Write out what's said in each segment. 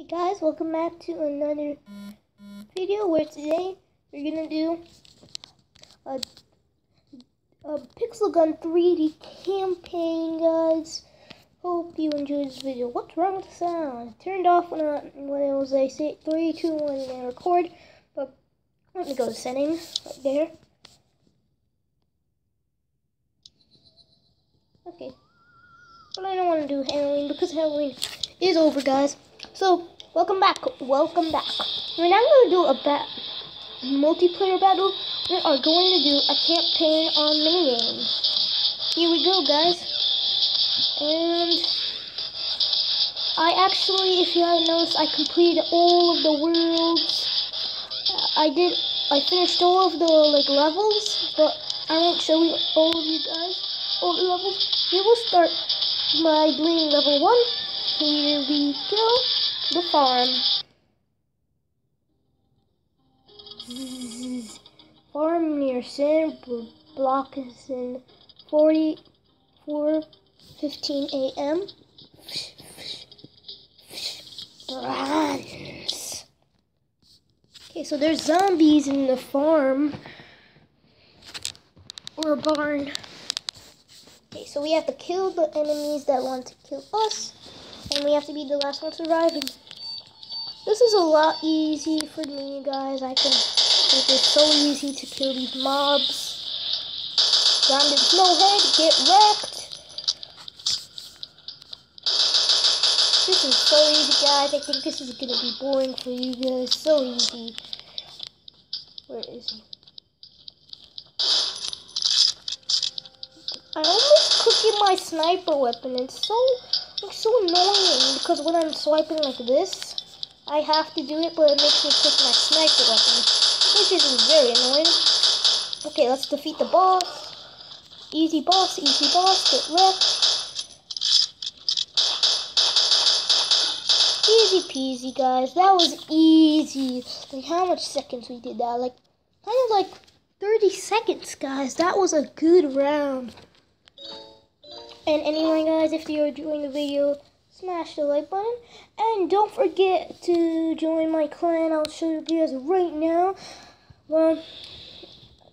Hey guys, welcome back to another video where today we're gonna do a, a Pixel Gun 3D campaign, guys. Hope you enjoyed this video. What's wrong with the sound? I turned off when, I, when it was a say 3, 2, 1, and record, but let me go to settings right there. Okay. But I don't want to do Halloween because Halloween is over, guys. So, welcome back. Welcome back. We're now going to do a bat multiplayer battle. We are going to do a campaign on minigames. Here we go, guys. And I actually, if you haven't noticed, I completed all of the worlds. I did. I finished all of the like levels, but I won't show you all of you guys all the levels. We will start by doing level one. Here we go the farm. Farm near San block is in 44:15 a.m. Runs. Okay, so there's zombies in the farm or a barn. Okay, so we have to kill the enemies that want to kill us and we have to be the last one surviving. This is a lot easy for me, guys. I can. It is so easy to kill these mobs. Grounded snowhead, get wrecked. This is so easy, guys. I think this is gonna be boring for you guys. So easy. Where is he? I almost cooking my sniper weapon. It's so it's so annoying because when I'm swiping like this, I have to do it, but it makes me click my sniper weapon, which is very annoying. Okay, let's defeat the boss. Easy boss, easy boss, get wrecked. Easy peasy, guys. That was easy. Like, how much seconds we did that? Like, kind of like 30 seconds, guys. That was a good round. And anyway, guys, if you're enjoying the video, smash the like button. And don't forget to join my clan. I'll show you guys right now. Well,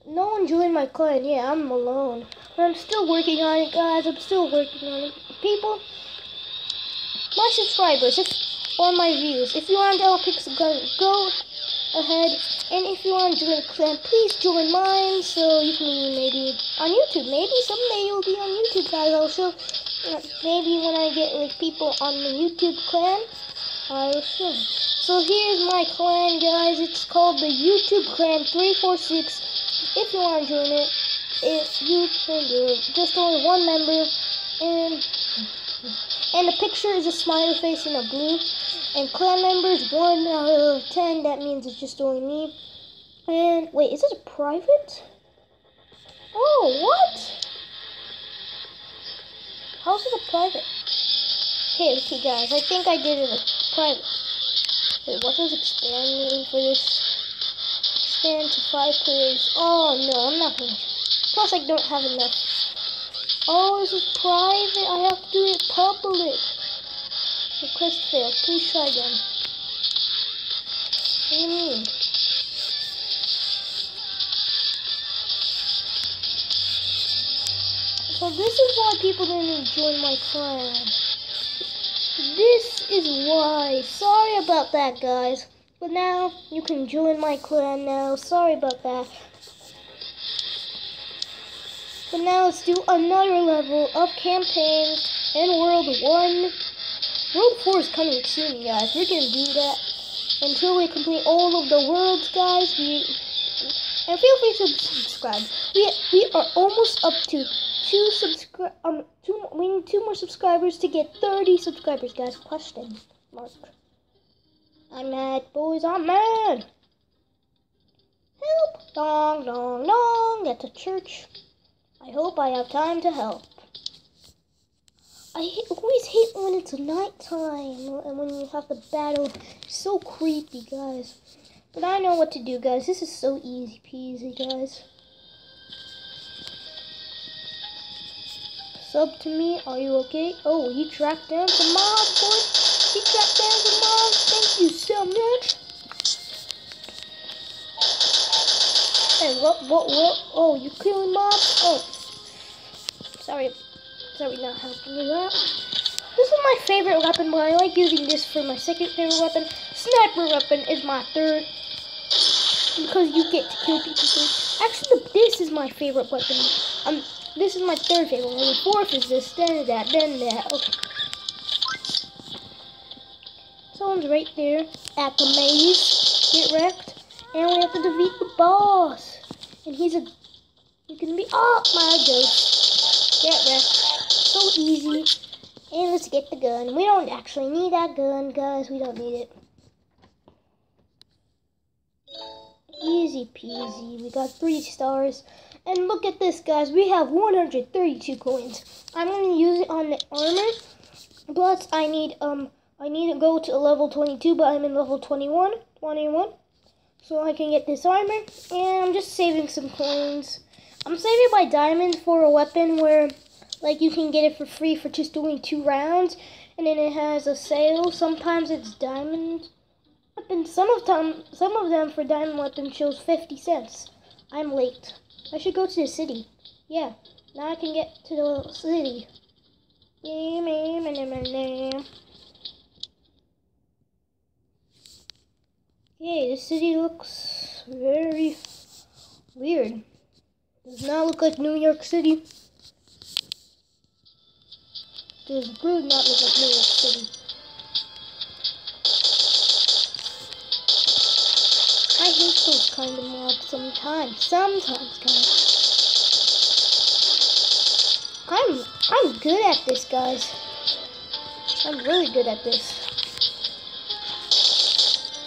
no one joined my clan. Yeah, I'm alone. But I'm still working on it, guys. I'm still working on it. People, my subscribers, if, or my views, if you want to Pixel Gun, go ahead. And if you want to join a clan, please join mine so you can maybe on YouTube. Maybe someday you'll be on YouTube, guys. I'll show. Maybe when I get like people on the YouTube clan, I'll show. So here's my clan, guys. It's called the YouTube Clan 346. If you want to join it, if you can do it. Just only one member, and and the picture is a smiley face in a blue. And clan members, 1 out of 10, that means it's just only me. And, wait, is this private? Oh, what? How's it a private? Okay, okay, guys, I think I did it a private. Wait, what does expand mean for this? Expand to 5 players. Oh, no, I'm not gonna. Plus, I don't have enough. Oh, this is private. I have to do it public. Request failed. Please try again. What do you mean? So this is why people didn't join my clan. This is why. Sorry about that, guys. But now, you can join my clan now. Sorry about that. But now let's do another level of campaigns in World 1. World 4 is coming soon, guys. We're gonna do that until we complete all of the worlds, guys. We and feel free to subscribe. We we are almost up to two subscribe um two we need two more subscribers to get 30 subscribers, guys. Question mark. I'm mad, boys. I'm mad. Help! Dong, dong, dong. At the church. I hope I have time to help. I always hate when it's nighttime and when you have to battle. It's so creepy, guys. But I know what to do, guys. This is so easy peasy, guys. up to me? Are you okay? Oh, he tracked down some mob, boys. He tracked down some mobs. Thank you so much. Hey, what, what, what? Oh, you killing mob? Oh, sorry. Sorry, not helping with that. This is my favorite weapon, but I like using this for my second favorite weapon. Sniper weapon is my third. Because you get to kill people. Actually, this is my favorite weapon. Um, this is my third favorite. And the fourth is this, then that, then that. Okay. Someone's right there at the maze. Get wrecked. And we have to defeat the boss. And he's a... You can be... Oh, my ghost. Get wrecked. So easy. And let's get the gun. We don't actually need that gun, guys. We don't need it. Easy peasy. We got three stars. And look at this, guys. We have 132 coins. I'm going to use it on the armor. Plus, I need um, I need to go to level 22, but I'm in level 21. 21. So I can get this armor. And I'm just saving some coins. I'm saving my diamonds for a weapon where, like, you can get it for free for just doing two rounds. And then it has a sale. Sometimes it's diamonds weapon, some of them, some of them for diamond weapons shows 50 cents. I'm late. I should go to the city. Yeah, now I can get to the city. Okay, the city looks very weird. Does not look like New York City. Does good not look like New York City. Those kind of mobs sometimes. Sometimes, guys. I'm I'm good at this, guys. I'm really good at this.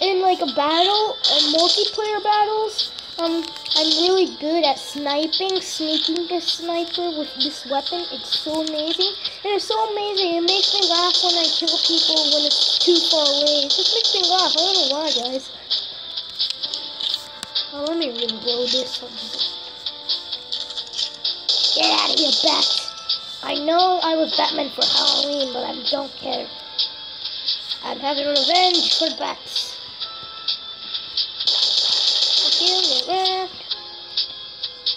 In like a battle, uh, multiplayer battles, um, I'm really good at sniping, sneaking a sniper with this weapon. It's so amazing. And it's so amazing. It makes me laugh when I kill people when it's too far away. It just makes me laugh. I don't know why, guys. Oh, let me reload this. Get out of here, Bat! I know I was Batman for Halloween, but I don't care. I'm having revenge for bats. Okay.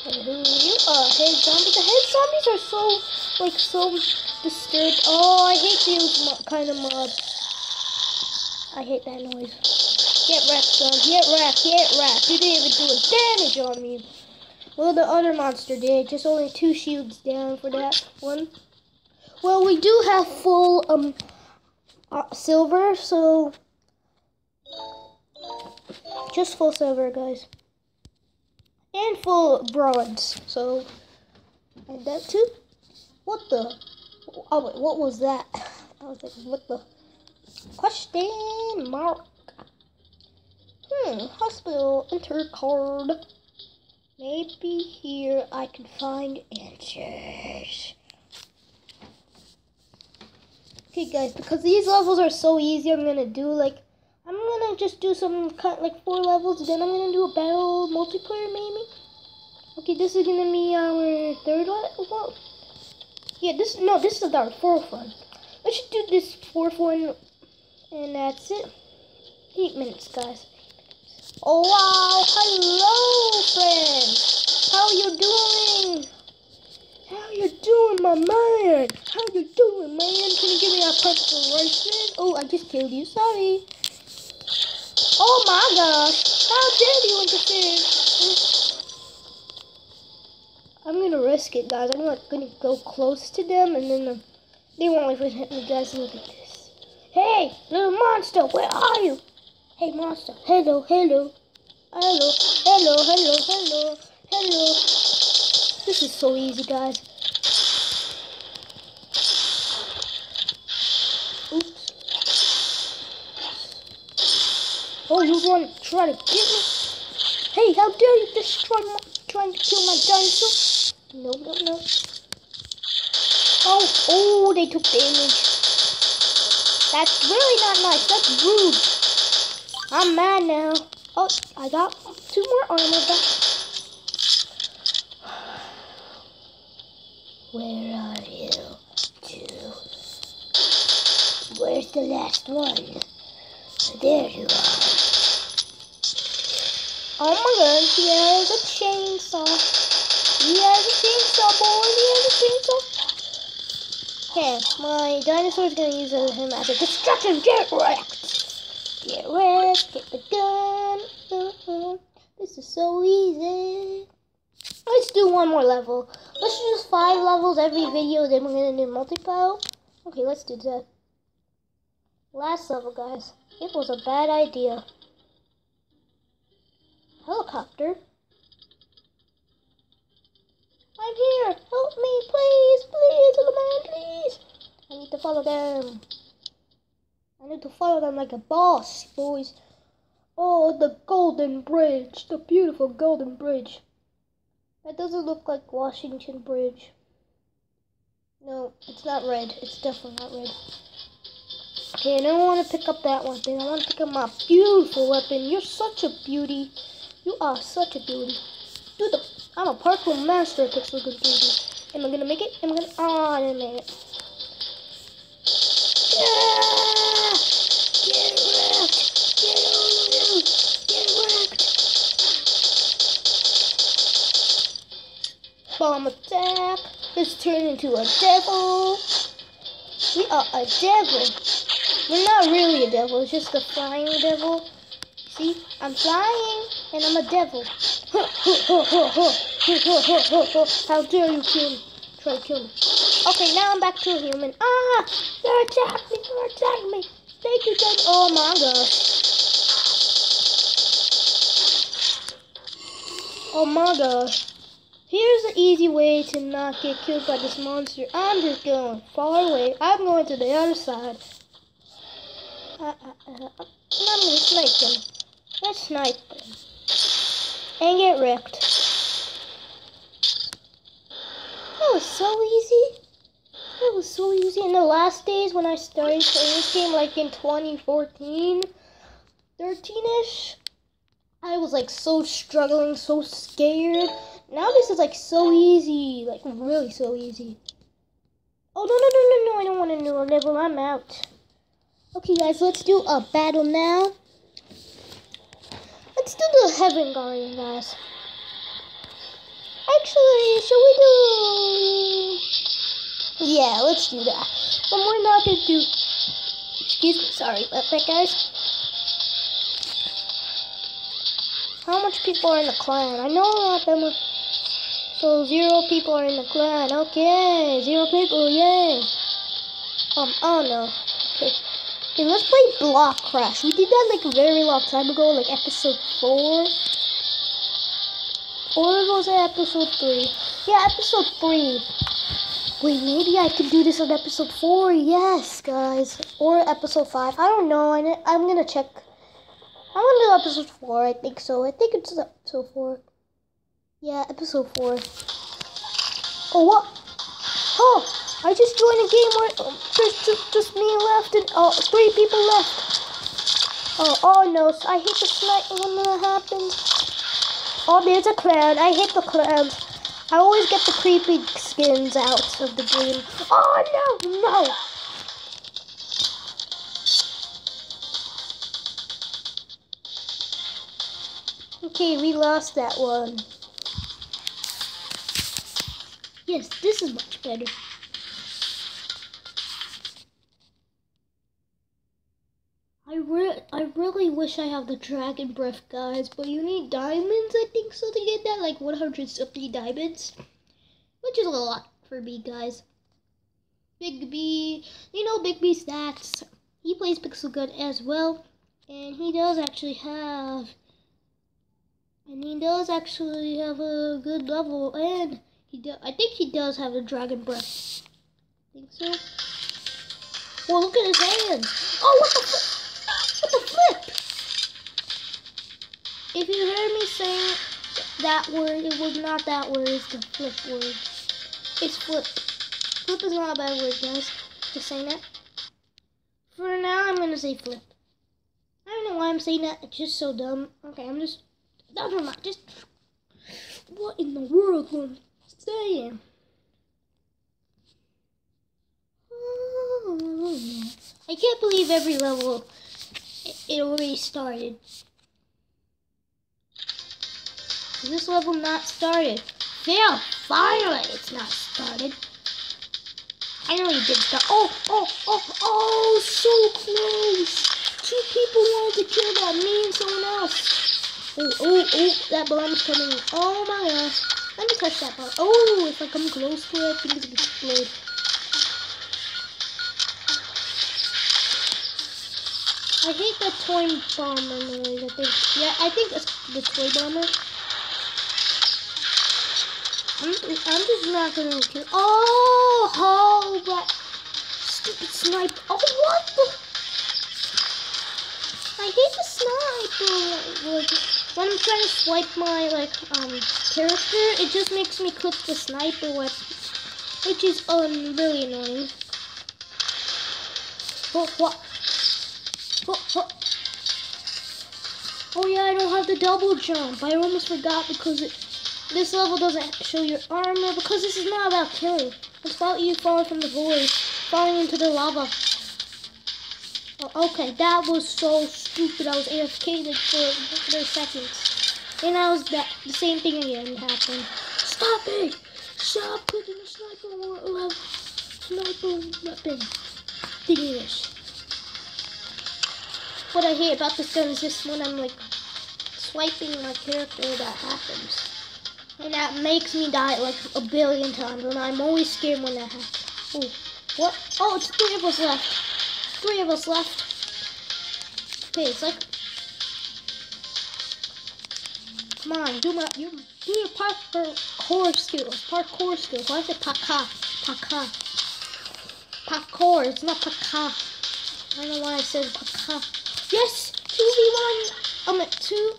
And who you are? Head zombies. The head zombies are so, like, so disturbed. Oh, I hate these kind of mobs. I hate that noise. Get wrecked, son. Get wrecked. Get wrecked. You didn't even do a damage on me. Well, the other monster did. Just only two shields down for that one. Well, we do have full um uh, silver, so just full silver, guys, and full bronze. So and that too. What the? Oh wait, what was that? I was like, what the? Question mark. Hmm, hospital, enter card. Maybe here I can find answers. Okay guys, because these levels are so easy, I'm gonna do like, I'm gonna just do some cut like four levels, then I'm gonna do a battle multiplayer maybe. Okay, this is gonna be our third one. Yeah, this, no, this is our fourth one. Let's just do this fourth one, and that's it. Eight minutes, guys. Oh wow, hello friends. How you doing? How you doing, my man? How you doing, man? Can you give me a preparation? Oh, I just killed you. Sorry. Oh my gosh. How dare you interfere? I'm gonna risk it, guys. I'm not gonna go close to them, and then um, they won't even hit me, guys. Look at this. Hey, little monster, where are you? Hey, monster. Hello, hello. Hello, hello, hello, hello, hello. This is so easy, guys. Oops. Oh, you want to try to get me? Hey, how dare you destroy my, trying to kill my dinosaur? No, no, no. Oh, oh, they took damage. That's really not nice. That's rude. I'm mad now. Oh, I got two more armor back. Where are you? Two. Where's the last one? There you are. Oh my god, he has a chainsaw. He has a chainsaw, boy. He has a chainsaw. Okay, my dinosaur's gonna use him as a. Get wrecked. Get wrecked. Get the gun. This is so easy. Let's do one more level. Let's do just five levels every video, then we're gonna do multiple. Okay, let's do that. Last level, guys. It was a bad idea. Helicopter? I'm here! Help me, please! Please, little man, please! I need to follow them. I need to follow them like a boss, boys. Oh, the Golden Bridge. The beautiful Golden Bridge. That doesn't look like Washington Bridge. No, it's not red. It's definitely not red. Okay, I don't want to pick up that one thing. I want to pick up my beautiful weapon. You're such a beauty. You are such a beauty. The. I'm a parkour master at Pixel Gun 3D. Am I gonna make it? Am I gonna? Oh, I didn't make it. Yeah! Bomb attack! Let's turn into a devil. We are a devil. We're not really a devil. It's just a flying devil. See, I'm flying and I'm a devil. How dare you kill me? Try to kill me. Okay, now I'm back to a human. Ah! They're attacking me! They're attacking me! Thank you, thank Oh my gosh. Oh my gosh. Here's an easy way to not get killed by this monster. I'm just going far away. I'm going to the other side. Uh, uh, uh, I'm to snipe him. Let's snipe him. And get wrecked. That was so easy. That was so easy. In the last days when I started playing this game, like in 2014, 13-ish, I was like so struggling, so scared. Now this is like so easy, like really so easy. Oh, no, no, no, no, no, I don't want a level, I'm out. Okay, guys, let's do a battle now. Let's do the Heaven Guardian, guys. Actually, should we do... Yeah, let's do that. But we're not to do... Excuse me, sorry about that, guys. How much people are in the clan? I know a lot of them are... So zero people are in the clan. Okay, zero people, yay. Um, oh no. Okay. Okay, let's play Block Crash. We did that like a very long time ago, like episode 4. Or was it episode 3? Yeah, episode 3. Wait, maybe I can do this on episode 4. Yes, guys. Or episode 5. I don't know. I'm gonna check. I'm do episode 4. I think so. I think it's episode 4. Yeah, episode 4. Oh, what? Oh, I just joined a game where um, there's just, just me left and oh, three people left. Oh, oh no, I hate the snipe when that happens. Oh, there's a clown. I hate the clowns. I always get the creepy skins out of the game. Oh, no, no. Okay, we lost that one. Yes, this is much better. I re I really wish I have the dragon breath, guys, but you need diamonds, I think, so to get that, like 150 diamonds, which is a lot for me, guys. Big B, you know Big B stats. He plays Pixel Gun as well, and he does actually have, and he does actually have a good level, and he do, I think he does have a dragon breath. Think so? Well, look at his hands. Oh, what the? What the flip? If you hear me saying that word, it was not that word, it's the flip word. It's flip. Flip is not a bad word, guys. Just saying that. For now, I'm gonna say flip. I don't know why I'm saying that. It's just so dumb. Okay, I'm just. Never mind. Just. What in the world I saying? Oh, I can't believe every level it already started. This level not started. Yeah, finally it's not started. I know you did start. Oh, oh, oh, oh, so close. Two people wanted to kill that, me and someone else. Oh, oh, oh, that bomb's coming. Oh my gosh. Let me touch that bomb. Oh, if I come close to it, things will explode. I hate the toy bomber noise. I think. Yeah, I think it's the toy bomber. I'm, just not gonna kill. Oh, oh, that stupid sniper. Oh, what the? I hate the sniper. When I'm trying to swipe my like um character, it just makes me click the sniper weapon, which is um really annoying. Oh, what? Oh, oh. oh yeah, I don't have the double jump. I almost forgot because it, this level doesn't show your armor because this is not about killing. It's about you falling from the void, falling into the lava. Oh, okay, that was so stupid. I was AFK for, for seconds. And I was that the same thing again happened. Stop it! Stop clicking the sniper sniper weapon. Thingish. What I hate about this gun is just when I'm like swiping my character that happens. And that makes me die like a billion times and I'm always scared when that happens. Oh, what? Oh, it's three of us left. Three of us left. Okay, it's like Come on, do my you do your parkour skills. Parkour skills. Why is it parkour? Parkour. Parkour. It's not parkour. I don't know why I said parkour. Yes! 2v1! I'm at 2.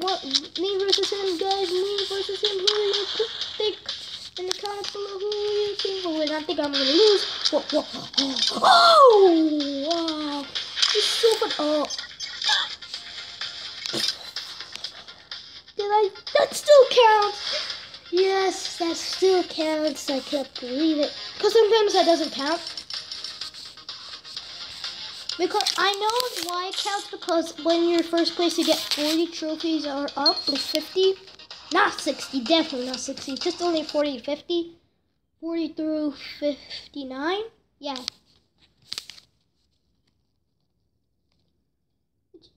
What? Me versus him, guys. Me versus him. Who are you pick? In the comments below, who are you think will win? I think I'm gonna lose. Whoa, whoa, oh, oh! Wow! He's so good. Oh. Did I? That still counts! Yes, that still counts. I can't believe it. Because sometimes that doesn't count. Because I know why it counts because when you're first place you get 40 trophies or up, like 50. Not 60, definitely not 60. Just only 40 50. 40 through 59. Yeah.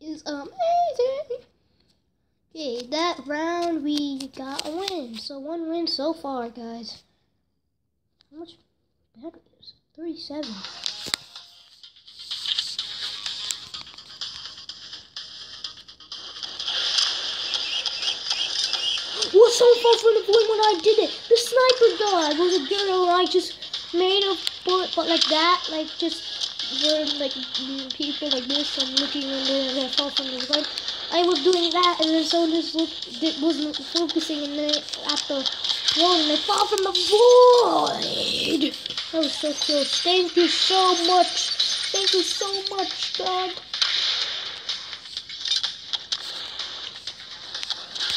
Is amazing. Okay, that round we got a win. So one win so far, guys. How much battery is? 37. was so far from the point when I did it. The sniper guy was a girl. I just made a bullet, but like that, like just were like people like this and looking under and I fall from the point. I was doing that, and then so this look, it wasn't focusing, and then at the wall, and I fall from the void. That was so close. Thank you so much. Thank you so much, God.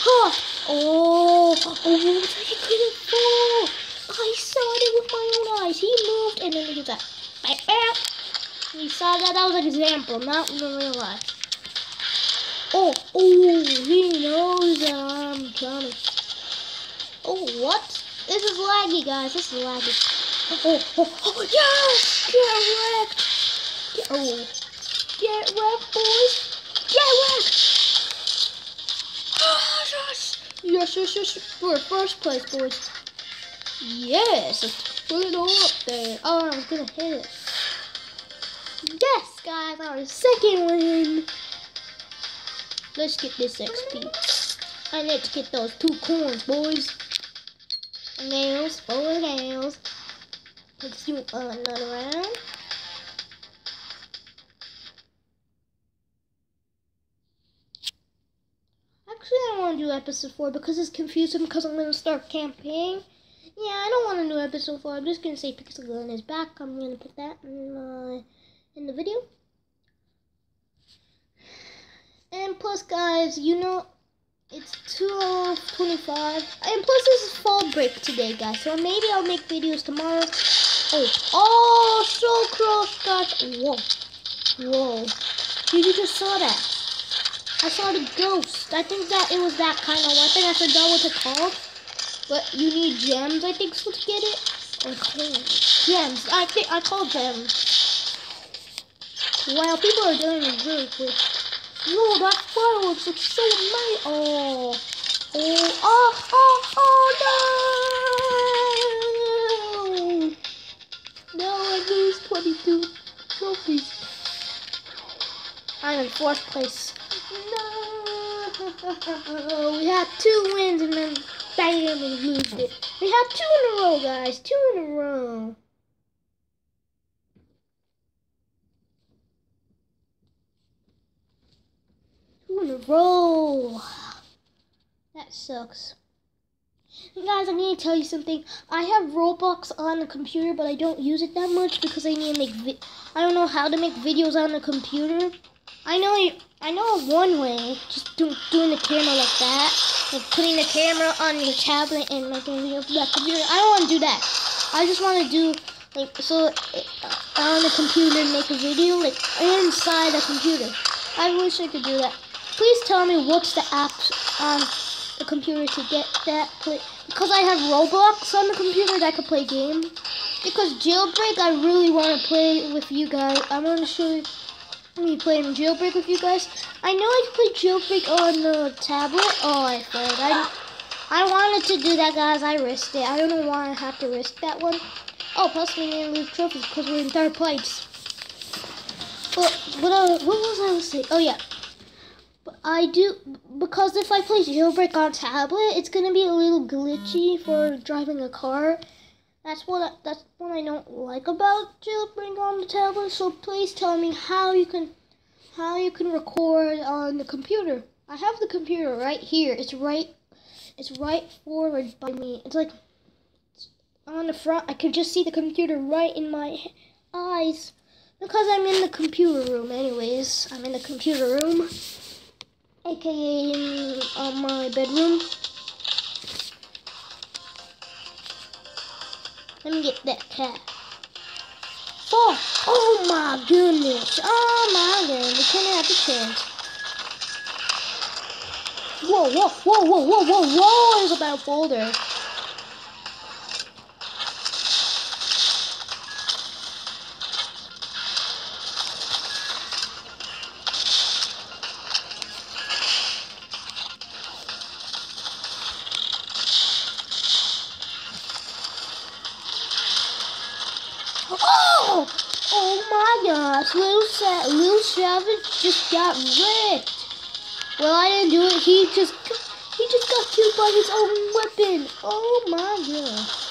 Huh. Oh, oh, he couldn't fall. I saw it with my own eyes. He moved and then he did that. We saw that. That was an example, not in real life. Oh, oh, he knows that I'm coming. Oh, what? This is laggy, guys. This is laggy. Oh, oh, oh, oh, yes! Get wrecked! Get, oh, get wrecked, boys! Get wrecked! Ah, yes, yes, yes. We're first place, boys. Yes, let's put it all up there. Oh, I was gonna hit it. Yes, guys, our second win. Let's get this XP. I need to get those two coins, boys. Nails, four nails. Let's do another round. Actually, I don't want to do episode 4 because it's confusing because I'm going to start campaign. Yeah, I don't want to do episode 4. I'm just going to say Pixel Gun is back. I'm going to put that in, uh, in the video. And plus, guys, you know, it's 2.25. And plus, this is fall break today, guys. So maybe I'll make videos tomorrow. Oh, oh, so close, guys. Whoa. Whoa. Did you just saw that. I saw the ghost. I think that it was that kind of weapon. I forgot what it's called. But you need gems, I think, so to get it. Or coins. Gems. I think I call gems. Wow, people are doing it really quick. Whoa, that fireworks looks so nice. Oh. Oh, oh, oh, oh, no! No, I lose 22 trophies. I'm in fourth place. No! We had two wins and then bam, we lose it. We had two in a row, guys. Two in a row. A row. That sucks. Guys, I'm going to tell you something. I have Roblox on the computer, but I don't use it that much because I need to make I don't know how to make videos on the computer. I know I know one way, just do, doing the camera like that, like putting the camera on your tablet and making videos with that computer. I don't want to do that. I just want to do like so uh, on the computer make a video like inside the computer. I wish I could do that. Please tell me what's the app on the computer to get that play because I have Roblox on the computer that I could play games. Because jailbreak, I really want to play with you guys. I want to show you me playing jailbreak with you guys. I know I can play jailbreak on the tablet. Oh, I failed. I, I wanted to do that, guys. I risked it. I don't why I have to risk that one. Oh, plus we didn't lose trophies because we're in third place. But, but uh, what was I saying? Oh, yeah. I do because if I play jailbreak on tablet, it's gonna be a little glitchy for driving a car. That's what I, that's what I don't like about jailbreak on the tablet. So please tell me how you can how you can record on the computer. I have the computer right here. It's right it's right forward by me. It's like it's on the front. I can just see the computer right in my eyes because I'm in the computer room. Anyways, I'm in the computer room aka in uh, my bedroom. Let me get that cat. Oh, oh my goodness. Oh my goodness. We can't have a chance. Whoa, whoa, whoa, whoa, whoa, whoa, whoa. There's a bad folder. Gosh, little Sa little Savage just got ripped. Well, I didn't do it. He just he just got killed by his own weapon. Oh my gosh.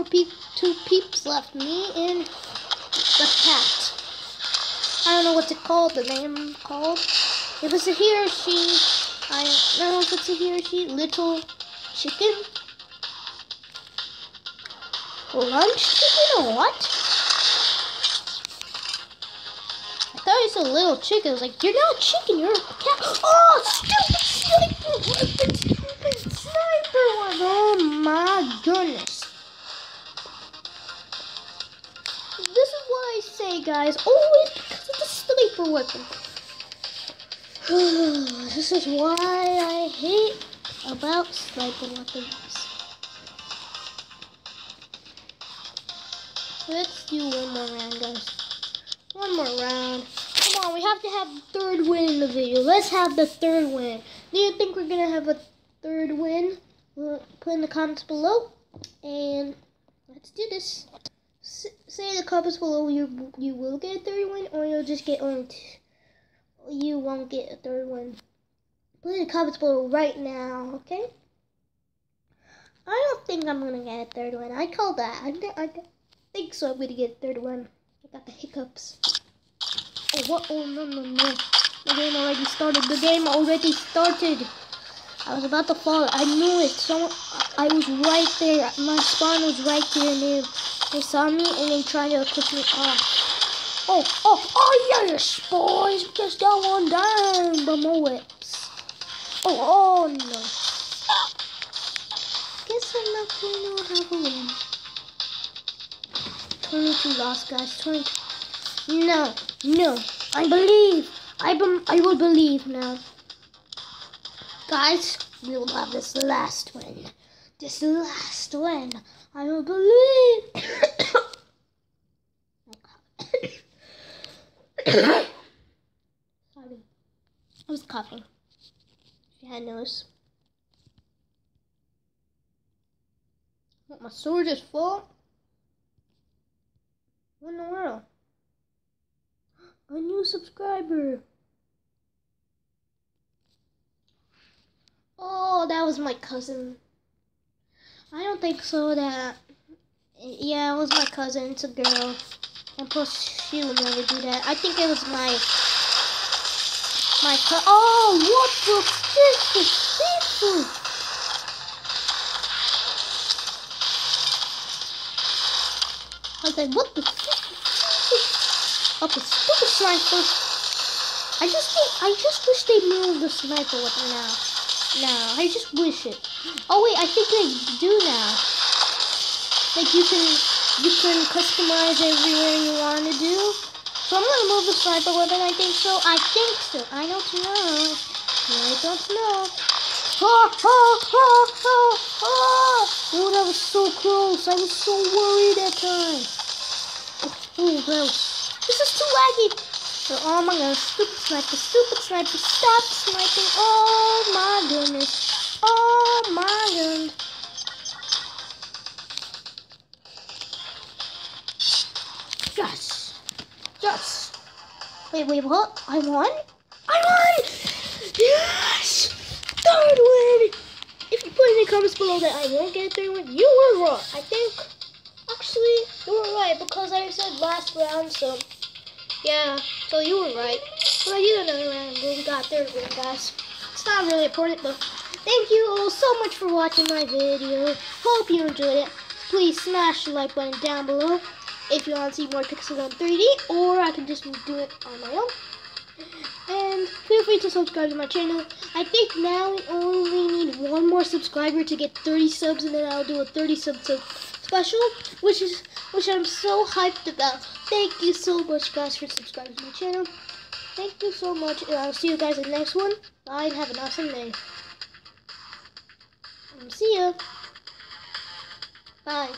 More two peeps left. Me and the cat. I don't know what's it called. The name called. If it's a he or she, I don't know if it's a he or she. Little chicken. Lunch chicken or what? I thought you said little chicken. I was like, you're not a chicken, you're a cat. Oh, stupid sniper! Stupid sniper one. Oh my goodness. Say, guys, always because of the sniper weapon. this is why I hate about sniper weapons. Let's do one more round, guys. One more round. Come on, we have to have the third win in the video. Let's have the third win. Do you think we're going to have a third win? Put in the comments below. And let's do this say the comments below you you will get a third win or you'll just get two. You won't get a third win. Put in the comments below right now, okay? I don't think I'm gonna get a third one. I call that. I, th I think so. I'm gonna get a third one. I got the hiccups. Oh what? Oh no no no! The game already started. The game already started. I was about to fall. I knew it. So I was right there. My spawn was right there, and They saw me and they tried to push me off. Oh, oh, oh yes, boys, just that one down, but my whips. Oh, oh no. Guess I'm not to have a win. 22 lost, guys. 22. No, no. I believe. I, be I will believe now. Guys, we will have this last win. This last win. I don't believe. Sorry. I was coughing. You had noticed. My sword is full. What in the world? A new subscriber. Oh, that was my cousin. I don't think so that... Yeah, it was my cousin. It's a girl. And plus, she would never do that. I think it was my... My co- Oh, what the fish is seafood? I was like, what the Okay, stupid sniper. I just think, I just wish they moved the sniper weapon now. No, I just wish it. Oh wait, I think they do now. Like you can, you can customize everywhere you want to do. So I'm gonna move the sniper weapon. I think so. I think so. I don't know. I don't know. Oh, oh, oh, oh, oh! Oh, that was so close. I was so worried oh, that time. Oh, oh was this is too laggy. Oh my god, stupid sniper, stupid sniper, stop sniping. Oh my goodness. Oh my goodness. Yes. Yes. Wait, wait, what? I won? I won! Yes! Third win! If you put in the comments below that I won't get a third win, you were wrong. I think, actually, you were right because I said last round, so yeah, so you were right. But I did another round and we got third win, guys. It's not really important, but thank you all so much for watching my video. Hope you enjoyed it. Please smash the like button down below if you want to see more Pixel 3D, or I can just do it on my own. And feel free to subscribe to my channel. I think now we only need one more subscriber to get 30 subs, and then I'll do a 30 sub special, which is which I'm so hyped about. Thank you so much, guys, for subscribing to my channel. Thank you so much, and I'll see you guys in the next one. Bye, and have an awesome day. See you. Bye.